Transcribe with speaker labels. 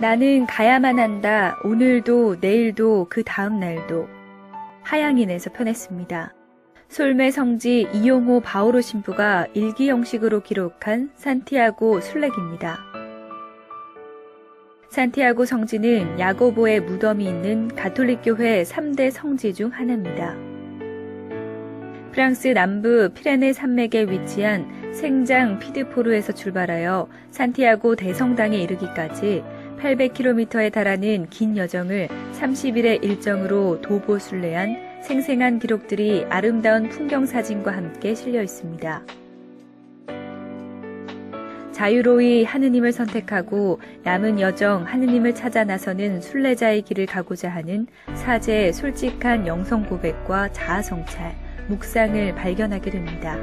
Speaker 1: 나는 가야만 한다. 오늘도, 내일도, 그 다음 날도. 하양인에서 편했습니다. 솔메 성지 이용호 바오로 신부가 일기 형식으로 기록한 산티아고 순례기입니다. 산티아고 성지는 야고보의 무덤이 있는 가톨릭교회 3대 성지 중 하나입니다. 프랑스 남부 피레네 산맥에 위치한 생장 피드포르에서 출발하여 산티아고 대성당에 이르기까지 800km에 달하는 긴 여정을 30일의 일정으로 도보 순례한 생생한 기록들이 아름다운 풍경 사진과 함께 실려 있습니다. 자유로이 하느님을 선택하고 남은 여정 하느님을 찾아 나서는 순례자의 길을 가고자 하는 사제의 솔직한 영성 고백과 자아 성찰, 묵상을 발견하게 됩니다.